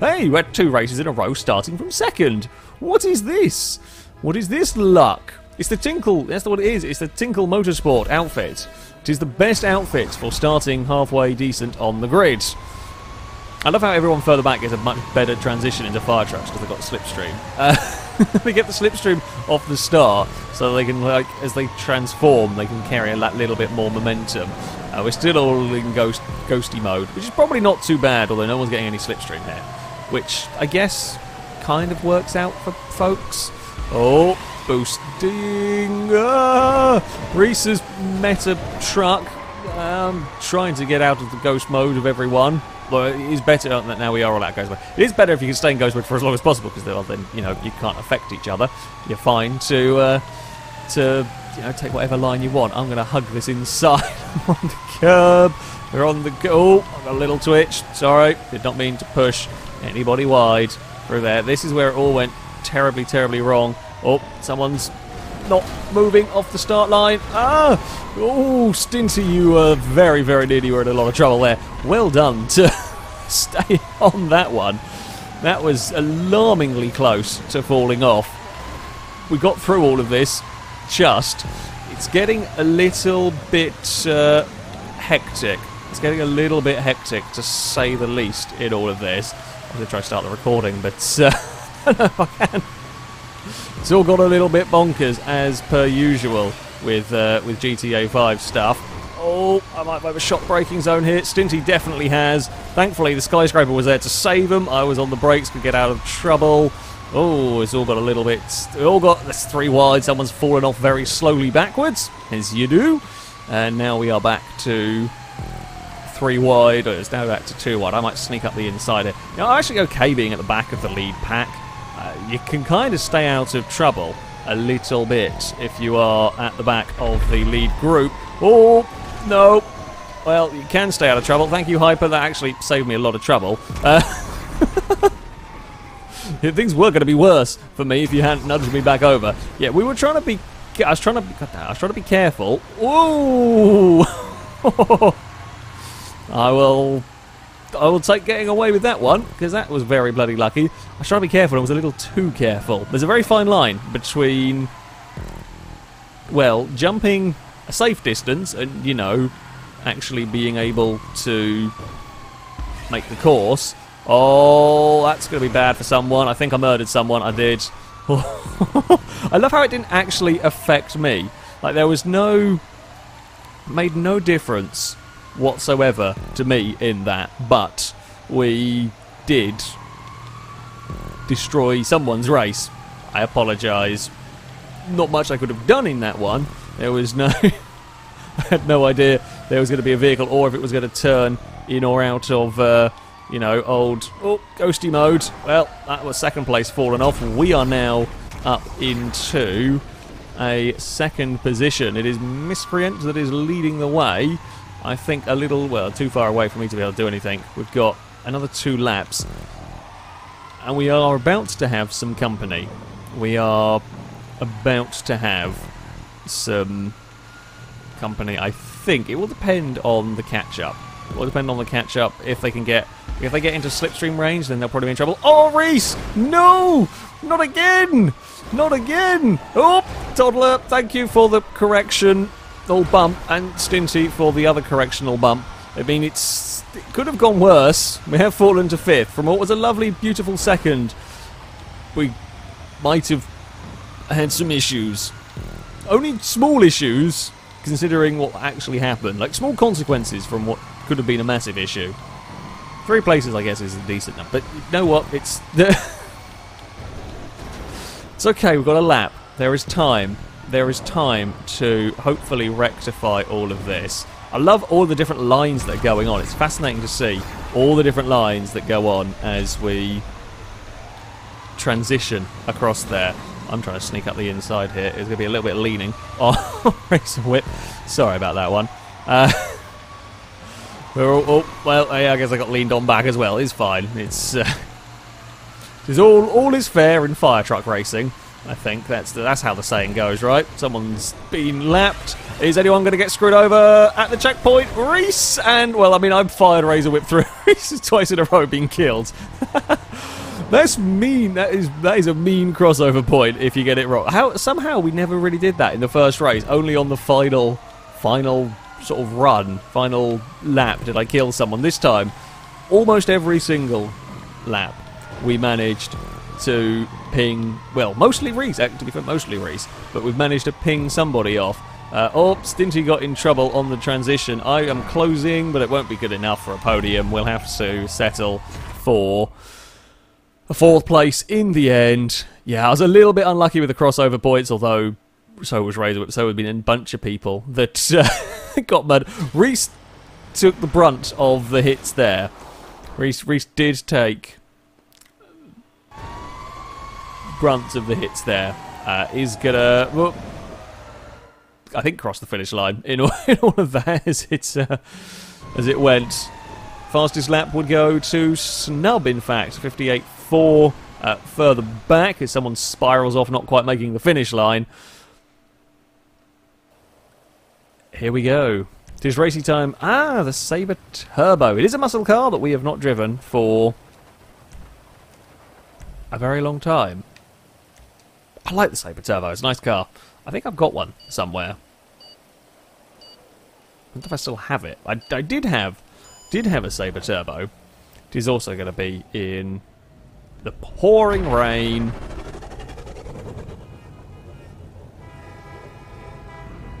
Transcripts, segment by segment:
Hey, you had two races in a row starting from second. What is this? What is this luck? It's the Tinkle, that's what it is, it's the Tinkle Motorsport outfit. It is the best outfit for starting halfway decent on the grid. I love how everyone further back gets a much better transition into fire trucks because they've got slipstream. Uh, they get the slipstream off the start, so they can, like, as they transform, they can carry a little bit more momentum. Uh, we're still all in ghost, ghosty mode, which is probably not too bad, although no one's getting any slipstream here, which I guess kind of works out for folks. Oh, boosting! Ah! Reese's meta truck um, trying to get out of the ghost mode of everyone. Well, it is better that now we are all out ghost mode. It is better if you can stay in ghost mode for as long as possible because then you know you can't affect each other. You're fine to uh, to you know take whatever line you want. I'm going to hug this inside on the curb. We're on the go. Oh, a little twitch. Sorry, did not mean to push anybody wide through there. This is where it all went terribly, terribly wrong. Oh, someone's not moving off the start line. Ah! Oh, Stinty, you were very, very nearly were in a lot of trouble there. Well done to stay on that one. That was alarmingly close to falling off. We got through all of this, just. It's getting a little bit uh, hectic. It's getting a little bit hectic, to say the least, in all of this. I'm going to try to start the recording, but uh, I don't know if I can. It's all got a little bit bonkers as per usual with uh, with GTA 5 stuff. Oh, I might have a shock braking zone here. Stinty definitely has. Thankfully, the skyscraper was there to save him. I was on the brakes, could get out of trouble. Oh, it's all got a little bit. It all got. That's three wide. Someone's fallen off very slowly backwards, as you do. And now we are back to three wide. Or it's now back to two wide. I might sneak up the inside here. You know, I'm actually okay being at the back of the lead pack. Uh, you can kind of stay out of trouble a little bit if you are at the back of the lead group. Oh, no. Well, you can stay out of trouble. Thank you, Hyper. That actually saved me a lot of trouble. Uh, things were going to be worse for me if you hadn't nudged me back over. Yeah, we were trying to be. I was trying to. I was trying to be careful. Ooh. I will I will take getting away with that one because that was very bloody lucky. I trying to be careful. I was a little too careful. There's a very fine line between, well, jumping a safe distance and you know, actually being able to make the course. Oh, that's going to be bad for someone. I think I murdered someone. I did. I love how it didn't actually affect me. Like there was no, made no difference whatsoever to me in that, but we did destroy someone's race. I apologise. Not much I could have done in that one. There was no. I had no idea there was going to be a vehicle or if it was going to turn in or out of, uh, you know, old oh, ghosty mode. Well, that was second place fallen off. We are now up into a second position. It is Miscreant that is leading the way. I think a little, well, too far away for me to be able to do anything. We've got another two laps. And we are about to have some company. We are about to have some company, I think. It will depend on the catch-up. It will depend on the catch-up. If they can get... If they get into slipstream range, then they'll probably be in trouble. Oh, Reese! No! Not again! Not again! Oh, Toddler, thank you for the correction correctional bump and Stinty for the other correctional bump. I mean, it's it could have gone worse. We have fallen to fifth from what was a lovely, beautiful second. We might have had some issues. Only small issues, considering what actually happened. Like small consequences from what could have been a massive issue. Three places, I guess, is a decent number. But you know what? It's it's okay. We've got a lap. There is time there is time to hopefully rectify all of this. I love all the different lines that are going on. It's fascinating to see all the different lines that go on as we transition across there. I'm trying to sneak up the inside here. It's going to be a little bit leaning. Oh, Razor Whip. Sorry about that one. Uh, all, oh, well, I guess I got leaned on back as well. It's fine. It's, uh, it's all all is fair in fire truck racing. I think that's that's how the saying goes, right? Someone's been lapped. Is anyone going to get screwed over at the checkpoint? Reese and well, I mean, I've fired Razor Whip through. Reese twice in a row being killed. That's mean. That is that is a mean crossover point if you get it wrong. How somehow we never really did that in the first race. Only on the final, final sort of run, final lap did I kill someone. This time, almost every single lap, we managed to ping. Well, mostly Reese. To be fair, mostly Reese, but we've managed to ping somebody off. Uh, oh, Stinty got in trouble on the transition. I am closing, but it won't be good enough for a podium. We'll have to settle for a fourth place in the end. Yeah, I was a little bit unlucky with the crossover points, although so was Razor, so had been a bunch of people that uh, got mad. Reese took the brunt of the hits there. Reese, Reese did take brunt of the hits there. Uh, is gonna, well, I think, cross the finish line in all, in all of that as it's uh, as it went. Fastest lap would go to Snub, in fact, 58.4. uh, further back as someone spirals off, not quite making the finish line. Here we go. It is racing time. Ah, the Sabre Turbo. It is a muscle car that we have not driven for a very long time. I like the Sabre Turbo. It's a nice car. I think I've got one somewhere. I wonder if I still have it. I, I did have did have a Sabre Turbo. It is also going to be in the pouring rain.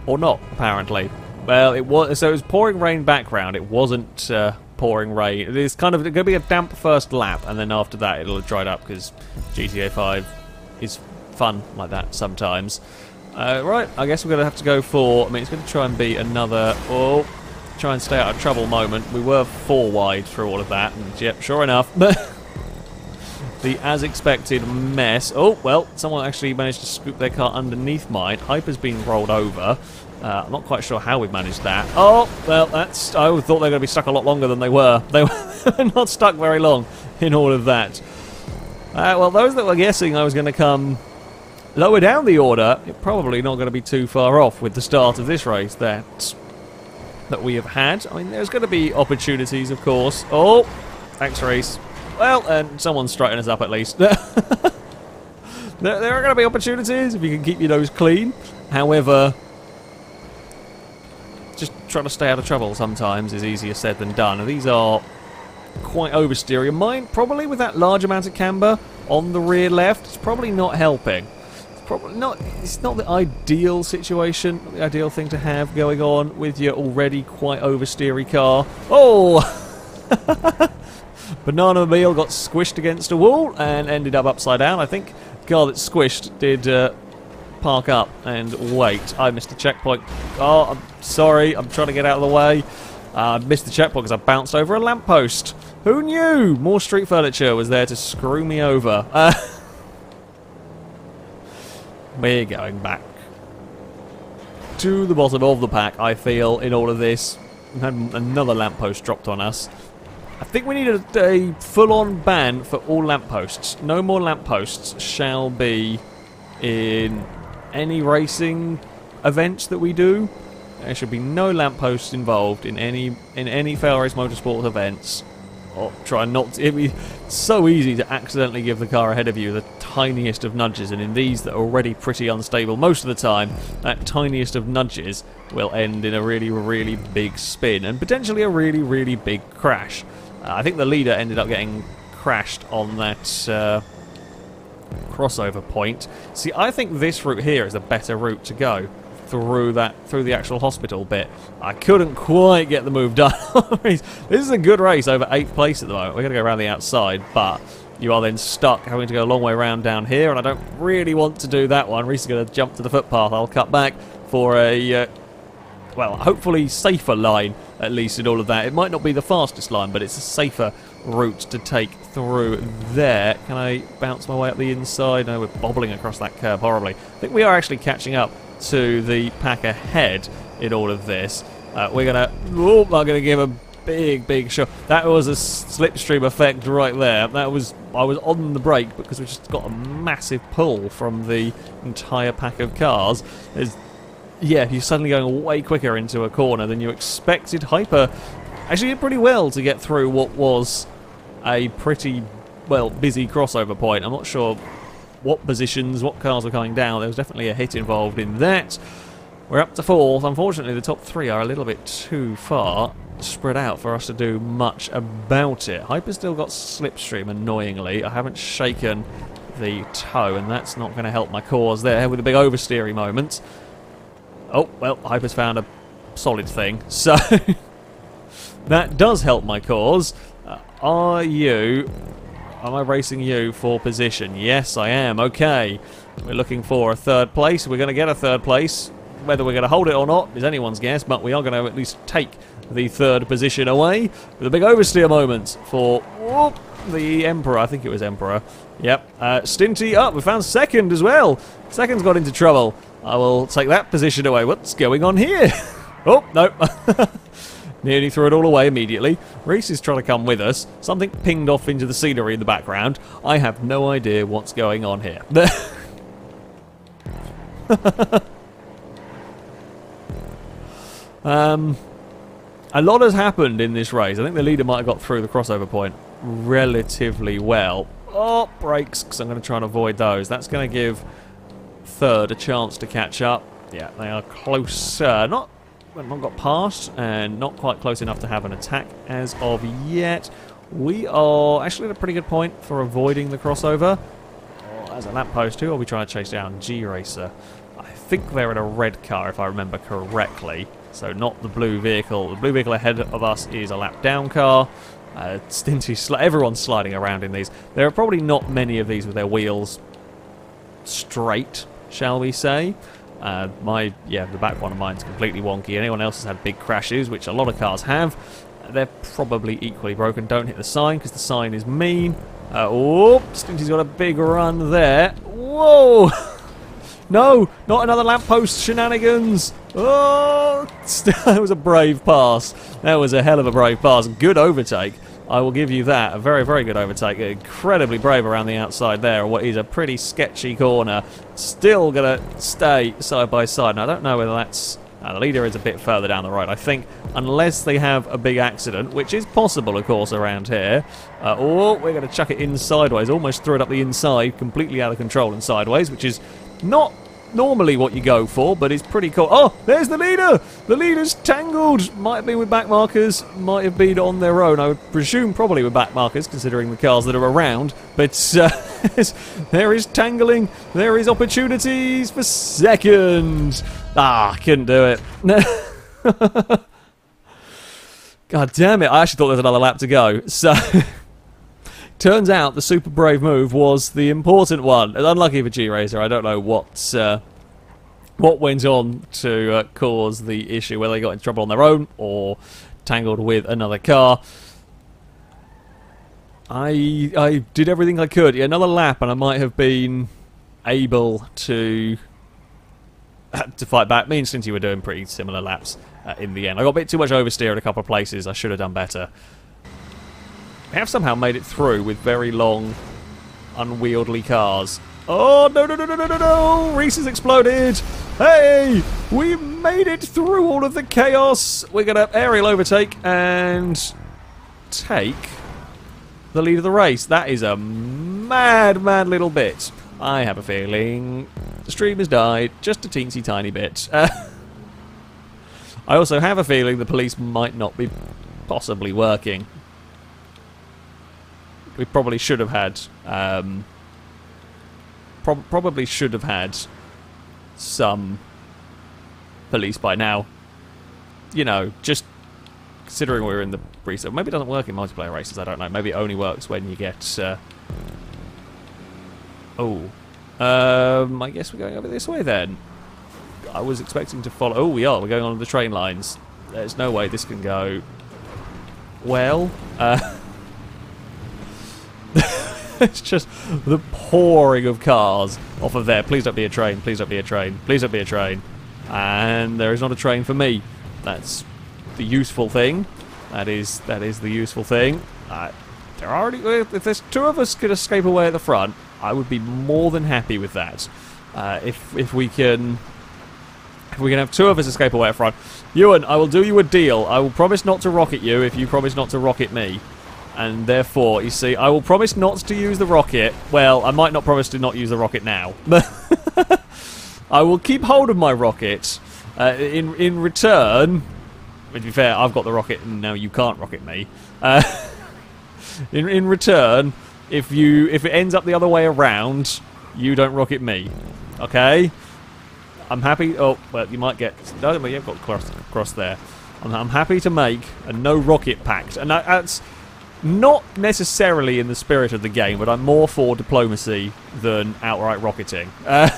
Or not, apparently. Well, it was so it was pouring rain background. It wasn't uh, pouring rain. It's kind of going to be a damp first lap, and then after that it'll have dried up because GTA 5 is fun like that sometimes. Uh, right, I guess we're going to have to go for. I mean, it's going to try and be another. Oh, try and stay out of trouble moment. We were four wide through all of that, and yep, sure enough. the as expected mess. Oh, well, someone actually managed to scoop their car underneath mine. Hyper's been rolled over. Uh, I'm not quite sure how we've managed that. Oh, well, that's. I thought they were going to be stuck a lot longer than they were. They were not stuck very long in all of that. Uh, well, those that were guessing I was going to come lower down the order, you're probably not going to be too far off with the start of this race that that we have had. I mean, there's going to be opportunities, of course. Oh, thanks, race. Well, and someone's straightening us up at least. there, there are going to be opportunities if you can keep your nose clean. However, just trying to stay out of trouble sometimes is easier said than done. These are quite oversteering. Mine, probably with that large amount of camber on the rear left, it's probably not helping. Probably not. It's not the ideal situation, not the ideal thing to have going on with your already quite oversteery car. Oh. Banana Meal got squished against a wall and ended up upside down. I think car that squished did uh, park up and wait. I missed the checkpoint. Oh, I'm sorry. I'm trying to get out of the way. Uh, I missed the checkpoint because I bounced over a lamppost. Who knew? More street furniture was there to screw me over. Uh, we're going back to the bottom of the pack, I feel, in all of this. Another lamppost dropped on us. I think we need a, a full-on ban for all lampposts. No more lampposts shall be in any racing events that we do. There should be no lampposts involved in any in any fail race motorsport events. Or try not. To, it'd be so easy to accidentally give the car ahead of you the tiniest of nudges, and in these that are already pretty unstable most of the time, that tiniest of nudges will end in a really, really big spin and potentially a really, really big crash. Uh, I think the leader ended up getting crashed on that uh, crossover point. See, I think this route here is a better route to go through that through the actual hospital bit. I couldn't quite get the move done. this is a good race over eighth place at the moment. We're going to go around the outside, but you are then stuck having to go a long way around down here, and I don't really want to do that one. Reese is going to jump to the footpath. I'll cut back for a uh, well, hopefully safer line, at least in all of that. It might not be the fastest line, but it's a safer route to take through there. Can I bounce my way up the inside? No, we're bobbling across that curb horribly. I think we are actually catching up to the pack ahead in all of this. Uh, we're gonna, oh, I'm gonna give a big, big show. That was a slipstream effect right there. That was I was on the brake because we just got a massive pull from the entire pack of cars. There's, yeah, you're suddenly going way quicker into a corner than you expected. Hyper actually did pretty well to get through what was a pretty well busy crossover point. I'm not sure what positions, what cars were coming down. There was definitely a hit involved in that. We're up to fourth. Unfortunately, the top three are a little bit too far spread out for us to do much about it. Hyper's still got slipstream, annoyingly. I haven't shaken the toe, and that's not going to help my cause there with a big oversteery moment. Oh, well, Hyper's found a solid thing, so that does help my cause. Uh, are you... Am I racing you for position? Yes, I am. Okay. We're looking for a third place. We're going to get a third place. Whether we're going to hold it or not is anyone's guess, but we are going to at least take the third position away with a big oversteer moment for whoop, the Emperor. I think it was Emperor. Yep. Uh, Stinty up. We found second as well. Second's got into trouble. I will take that position away. What's going on here? oh, no. Nearly threw it all away immediately. Reese is trying to come with us. Something pinged off into the scenery in the background. I have no idea what's going on here. um, a lot has happened in this race. I think the leader might have got through the crossover point relatively well. Oh, brakes, because I'm going to try and avoid those. That's going to give third a chance to catch up. Yeah, they are closer. Not, not got past, and not quite close enough to have an attack as of yet. We are actually at a pretty good point for avoiding the crossover. Oh, as a lamppost too, or we trying to chase down G-Racer. I think they're in a red car, if I remember correctly. So not the blue vehicle. The blue vehicle ahead of us is a lap down car. Uh, Stinty, sli everyone's sliding around in these. There are probably not many of these with their wheels straight, shall we say. Uh, my yeah, the back one of mine's completely wonky. Anyone else has had big crashes, which a lot of cars have. They're probably equally broken. Don't hit the sign because the sign is mean. Uh, oh, Stinty's got a big run there. Whoa! No, not another lamppost shenanigans. Oh, that was a brave pass. That was a hell of a brave pass. Good overtake. I will give you that. A very, very good overtake. Incredibly brave around the outside there. What is a pretty sketchy corner. Still going to stay side by side. And I don't know whether that's... The leader is a bit further down the road. I think unless they have a big accident, which is possible, of course, around here. Uh, oh, we're going to chuck it in sideways. Almost threw it up the inside, completely out of control and sideways, which is not normally what you go for, but it's pretty cool. Oh, there's the leader! The leader's tangled! Might have been with back markers, might have been on their own. I would presume probably with back markers, considering the cars that are around. But uh, there is tangling, there is opportunities for second. Ah, couldn't do it. God damn it, I actually thought there was another lap to go. So... Turns out the super brave move was the important one. Unlucky for G-Racer, I don't know what uh, what went on to uh, cause the issue, whether they got in trouble on their own or tangled with another car. I I did everything I could. Yeah, another lap, and I might have been able to to fight back. Me and Stinty were doing pretty similar laps uh, in the end. I got a bit too much oversteer at a couple of places. I should have done better. Have somehow made it through with very long, unwieldy cars. Oh, no, no, no, no, no, no, no! Reese has exploded! Hey! We made it through all of the chaos! We're going to aerial overtake and take the lead of the race. That is a mad, mad little bit. I have a feeling the stream has died just a teensy tiny bit. Uh, I also have a feeling the police might not be possibly working we probably should have had. Um, pro probably should have had some police by now. You know, just considering we're in the reset. Maybe it doesn't work in multiplayer races. I don't know. Maybe it only works when you get. Uh... Oh, um, I guess we're going over this way then. I was expecting to follow. Oh, we are. We're going on the train lines. There's no way this can go well. Uh, it's just the pouring of cars off of there. Please don't be a train. Please don't be a train. Please don't be a train. And there is not a train for me. That's the useful thing. That is that is the useful thing. Uh, there are already, if there's two of us could escape away at the front, I would be more than happy with that. Uh, if if we can if we can have two of us escape away at front. Ewan, I will do you a deal. I will promise not to rocket you if you promise not to rocket me. And therefore, you see, I will promise not to use the rocket. Well, I might not promise to not use the rocket now. I will keep hold of my rocket. Uh, in in return, to be fair, I've got the rocket and now you can't rocket me. Uh, in in return, if you if it ends up the other way around, you don't rocket me. Okay? I'm happy. Oh, well, you might get. No, but you've got cross, cross there. I'm, I'm happy to make a no rocket pact, and that, that's not necessarily in the spirit of the game, but I'm more for diplomacy than outright rocketing. Uh,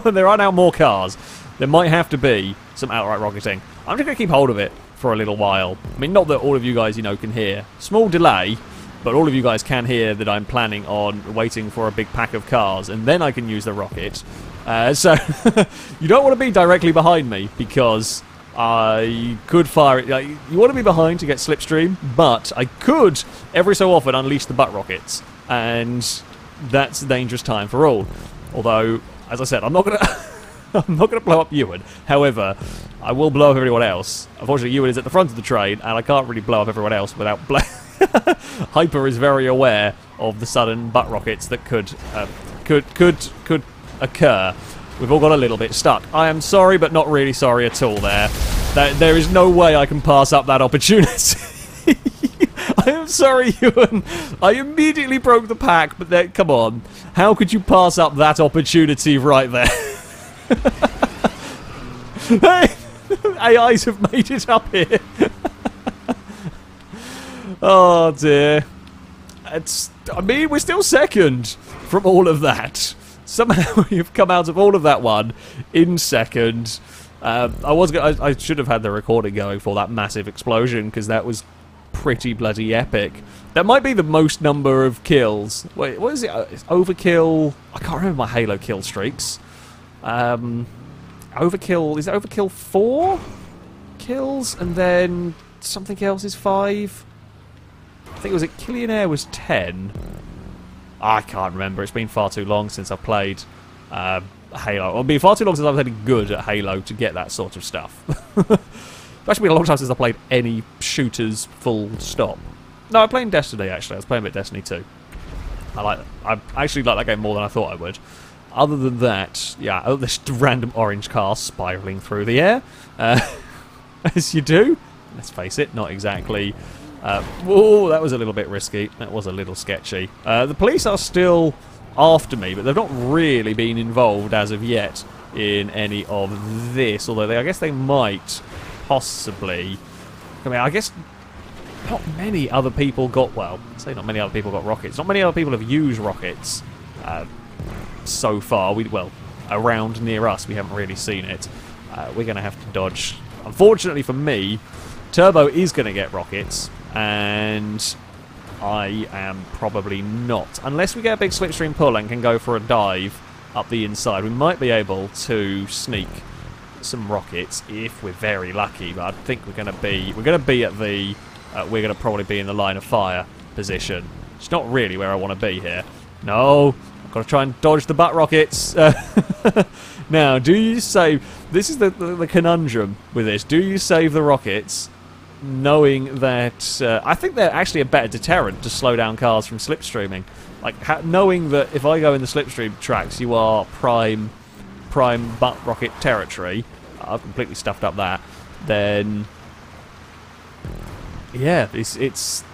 there are now more cars. There might have to be some outright rocketing. I'm just going to keep hold of it for a little while. I mean, not that all of you guys, you know, can hear. Small delay, but all of you guys can hear that I'm planning on waiting for a big pack of cars, and then I can use the rocket. Uh, so, you don't want to be directly behind me, because I could fire it. You want to be behind to get slipstream, but I could, every so often, unleash the butt rockets, and that's a dangerous time for all. Although, as I said, I'm not to... I'm not going to blow up Ewan. However, I will blow up everyone else. Unfortunately, Ewan is at the front of the train, and I can't really blow up everyone else without... Hyper is very aware of the sudden butt rockets that could, uh, could, could, could occur. We've all got a little bit stuck. I am sorry, but not really sorry at all. There, there, there is no way I can pass up that opportunity. I am sorry, Ewan. Um, I immediately broke the pack, but then, come on. How could you pass up that opportunity right there? hey! AIs have made it up here. oh dear. It's. I mean, we're still second from all of that. Somehow you've come out of all of that one in second. Um, I was. I, I should have had the recording going for that massive explosion because that was pretty bloody epic. That might be the most number of kills. Wait, what is it? Uh, overkill. I can't remember my Halo kill streaks. Um, overkill is it overkill four kills and then something else is five. I think it was it Killionaire was ten. I can't remember. It's been far too long since I've played uh, Halo. It's been far too long since I've been good at Halo to get that sort of stuff. it's actually been a long time since I played any shooters full stop. No, I played Destiny actually. I was playing a bit Destiny 2. I like. I actually like that game more than I thought I would. Other than that, yeah, oh, this random orange car spiraling through the air, uh, as you do. Let's face it, not exactly. Uh, whoa, that was a little bit risky. That was a little sketchy. Uh, the police are still after me, but they've not really been involved as of yet in any of this. Although they, I guess they might possibly. I mean, I guess not many other people got. Well, I say not many other people got rockets. Not many other people have used rockets. Uh, so far. We well, around near us, we haven't really seen it. Uh, we're going to have to dodge. Unfortunately for me, Turbo is going to get rockets, and I am probably not. Unless we get a big slipstream pull and can go for a dive up the inside, we might be able to sneak some rockets if we're very lucky. But I think we're going to be we're going to be at the uh, we're going to probably be in the line of fire position. It's not really where I want to be here. No, I've Got to try and dodge the butt rockets. Uh, now, do you save... This is the, the, the, conundrum with this. Do you save the rockets knowing that... Uh, I think they're actually a better deterrent to slow down cars from slipstreaming. Like, knowing that if I go in the slipstream tracks, you are prime prime butt rocket territory. I've completely stuffed up that. Then... Yeah, it's, it's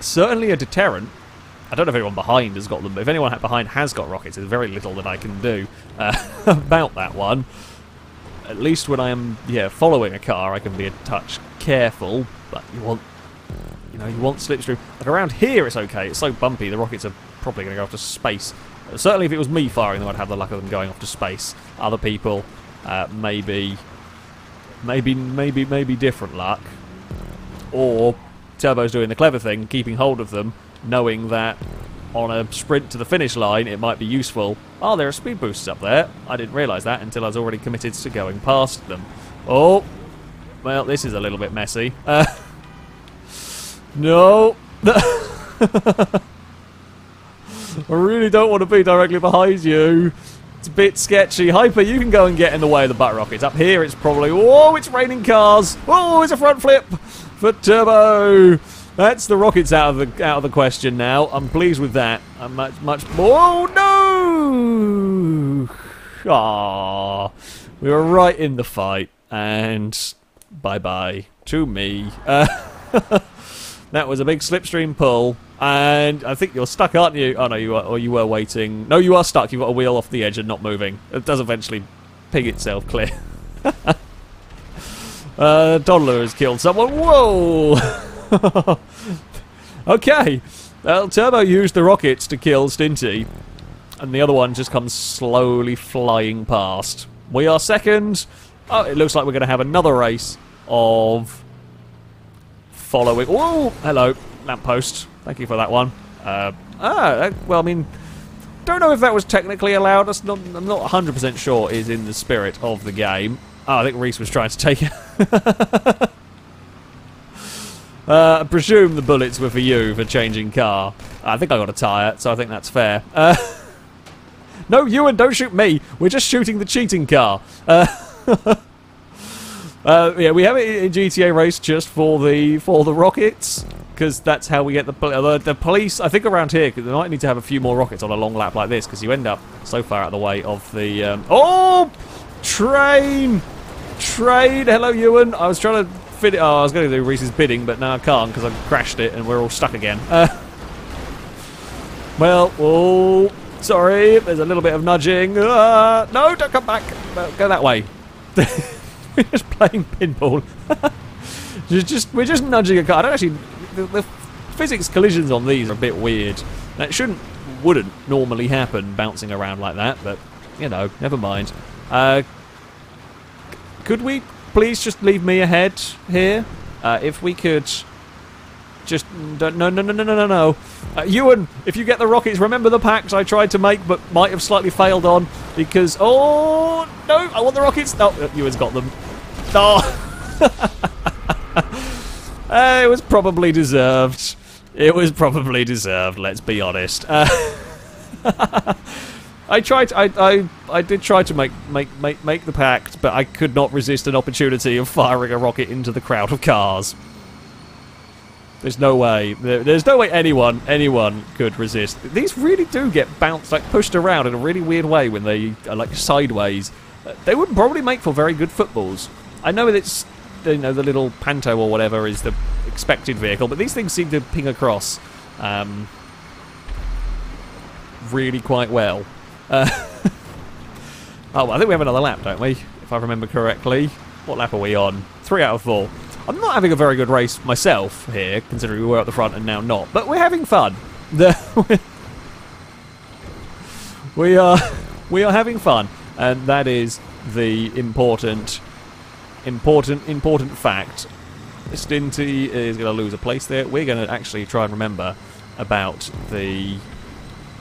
certainly a deterrent I don't know if anyone behind has got them, but if anyone behind has got rockets, there's very little that I can do uh, about that one. At least when I am, yeah, following a car, I can be a touch careful, but you want, you know, you want slipstream. Like around here, it's okay. It's so bumpy, the rockets are probably going to go off to space. Certainly if it was me firing them, I'd have the luck of them going off to space. Other people, uh, maybe, maybe, maybe, maybe different luck. Or Turbo's doing the clever thing, keeping hold of them, knowing that on a sprint to the finish line it might be useful. Oh, there are speed boosts up there. I didn't realise that until I was already committed to going past them. Oh, well, this is a little bit messy. Uh, No. I really don't want to be directly behind you. It's a bit sketchy. Hyper, you can go and get in the way of the butt rockets. Up here, it's probably... Oh, it's raining cars. Oh, it's a front flip for Turbo. That's the rockets out of the out of the question now. I'm pleased with that. I'm much much more. Oh no! Ah, we were right in the fight, and bye bye to me. Uh, that was a big slipstream pull, and I think you're stuck, aren't you? Oh no, you are. Or you were waiting. No, you are stuck. You've got a wheel off the edge and not moving. It does eventually ping itself clear. uh, has killed someone. Whoa! okay. Well, Turbo used the rockets to kill Stinty, and the other one just comes slowly flying past. We are second. Oh, it looks like we're going to have another race of following. Oh, hello, lamppost. Thank you for that one. Uh, ah, well, I mean, don't know if that was technically allowed. That's not, I'm not 100% sure is in the spirit of the game. Oh, I think Reese was trying to take it. Uh, I presume the bullets were for you for changing car. I think I got a tyre, so I think that's fair. Uh, no, Ewan, don't shoot me. We're just shooting the cheating car. Uh, uh, yeah, we have it in GTA Race just for the for the rockets, because that's how we get the, the, the police. I think around here, they might need to have a few more rockets on a long lap like this, because you end up so far out of the way of the. Um, oh, train, train. Hello, Ewan. I was trying to fit it. Oh, I was going to do Reese's bidding, but now I can't because I crashed it and we're all stuck again. Uh, well, oh, sorry. There's a little bit of nudging. Uh, no, don't come back. Go that way. we're just playing pinball. just, we're just nudging a car. I don't actually. The, the physics collisions on these are a bit weird. That shouldn't, wouldn't normally happen bouncing around like that, but you know, never mind. Uh, could we please just leave me ahead here? Uh, if we could just no no no no no no no. Uh, Ewan if you get the rockets remember the packs I tried to make but might have slightly failed on because oh no I want the rockets. No oh, Ewan's got them. Oh. Uh, it was probably deserved. It was probably deserved let's be honest. Uh, I tried. I, I I did try to make make make make the pact, but I could not resist an opportunity of firing a rocket into the crowd of cars. There's no way. there's no way anyone anyone could resist. These really do get bounced, like pushed around in a really weird way when they are like sideways. Uh, they would probably make for very good footballs. I know it's you know the little Panto or whatever is the expected vehicle, but these things seem to ping across um, really quite well. Uh, oh, I think we have another lap, don't we? If I remember correctly. What lap are we on? Three out of four. I'm not having a very good race myself here, considering we were at the front and now not. But we're having fun. We are we are having fun, and that is the important, important, important fact. Stinty is going to lose a place there. We're going to actually try and remember about the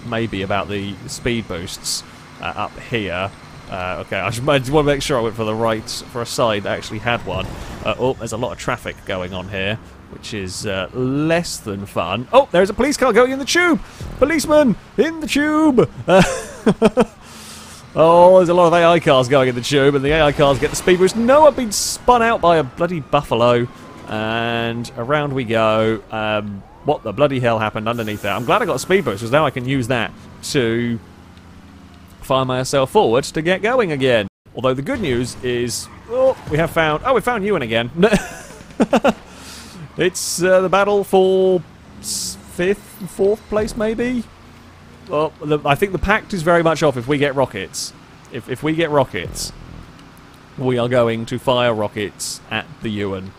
maybe about the speed boosts uh, up here. Uh, okay, I I just, want to make sure I went for the right, for a side that actually had one. Uh, oh, there's a lot of traffic going on here, which is uh, less than fun. Oh, there's a police car going in the tube! Policeman in the tube! oh, there's a lot of AI cars going in the tube, and the AI cars get the speed boost. No, I've been spun out by a bloody buffalo. And around we go. Um, what the bloody hell happened underneath there. I'm glad I got a speed boost because now I can use that to fire myself forward to get going again. Although the good news is, oh, we have found, oh, we found Ewan again. it's uh, the battle for fifth, fourth place maybe? Well, the, I think the pact is very much off if we get rockets. If, if we get rockets, we are going to fire rockets at the Ewan.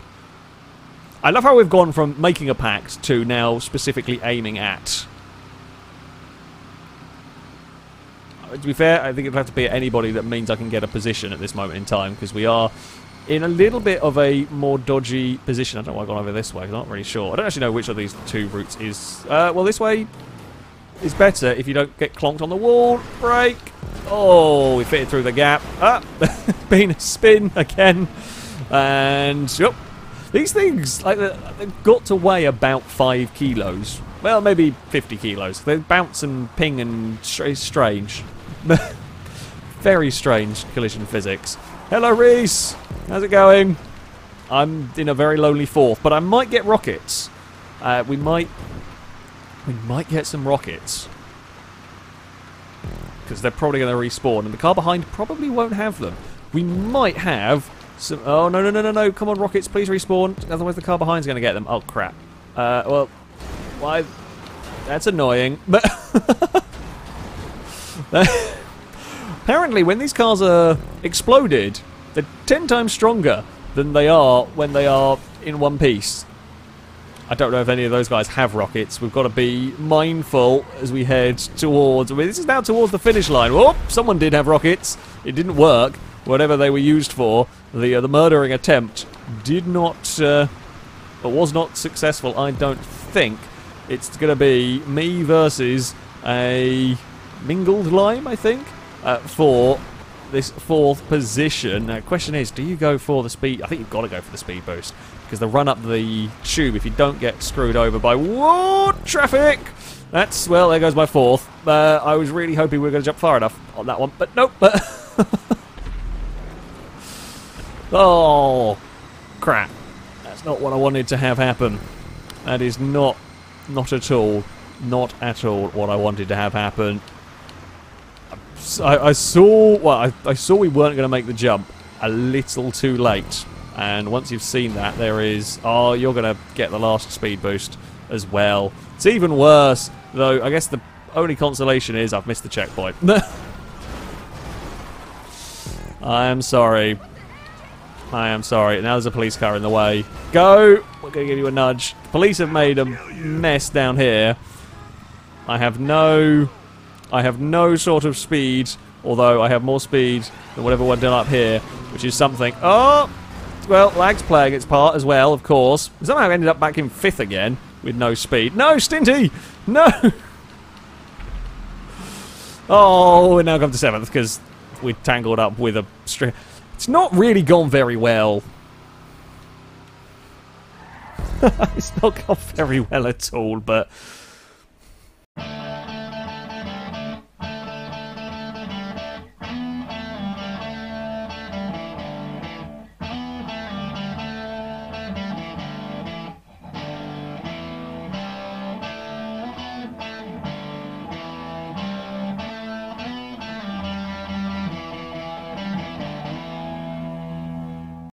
I love how we've gone from making a pact to now specifically aiming at. Uh, to be fair, I think it'd have to be anybody that means I can get a position at this moment in time, because we are in a little bit of a more dodgy position. I don't know why I've gone over this way, I'm not really sure. I don't actually know which of these two routes is... Uh, well, this way is better if you don't get clonked on the wall. Break! Oh, we fitted through the gap. Ah, been a spin again. And, yep, These things, like, they've got to weigh about five kilos. Well, maybe 50 kilos. They bounce and ping and it's strange. Very strange collision physics. Hello, Reese. How's it going? I'm in a very lonely fourth, but I might get rockets. Uh, we might, we might get some rockets because they're probably going to respawn, and the car behind probably won't have them. We might have some... Oh, no, no, no, no, no. Come on, rockets, please respawn. Otherwise the car behind's going to get them. Oh, crap. Uh, well, why... That's annoying. But... Apparently, when these cars are exploded, they're ten times stronger than they are when they are in one piece. I don't know if any of those guys have rockets. We've got to be mindful as we head towards... I mean, this is now towards the finish line. Whoop! Someone did have rockets. It didn't work. Whatever they were used for, the uh, the murdering attempt did not... Uh, was not successful, I don't think. It's going to be me versus a mingled lime, I think, uh, for this fourth position. Now, question is, do you go for the speed? I think you've got to go for the speed boost because the run up the tube, if you don't get screwed over by what traffic, that's well, there goes my fourth. Uh, I was really hoping we were going to jump far enough on that one, but nope. oh, crap! That's not what I wanted to have happen. That is not, not at all, not at all what I wanted to have happen. I, I saw, well, I, I saw we weren't going to make the jump a little too late. And once you've seen that, there is, oh, you're going to get the last speed boost as well. It's even worse, though I guess the only consolation is I've missed the checkpoint. I am sorry. I am sorry. Now there's a police car in the way. Go! We're going to give you a nudge. The police have made a mess down here. I have no I have no sort of speed, although I have more speed than whatever one done up here, which is something. Oh! Well, lag's playing its part as well, of course. Somehow ended up back in fifth again with no speed. No, Stinty! No! Oh, we now come to seventh because we tangled up with a string. It's not really gone very well. it's not gone very well at all, but